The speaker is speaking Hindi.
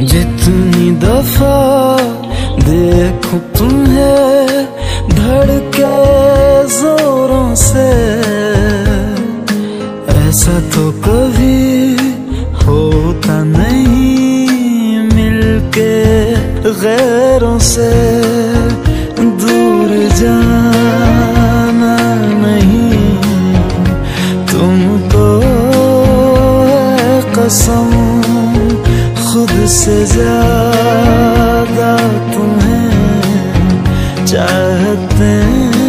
दफ़ा देखो तुम्हें धड़के जोरों से। ऐसा तो कभी होता नहीं मिलके गैरों से। दूर जाना नहीं। तुमको कसम। से ज़्यादा तुम्हें चाहते हैं।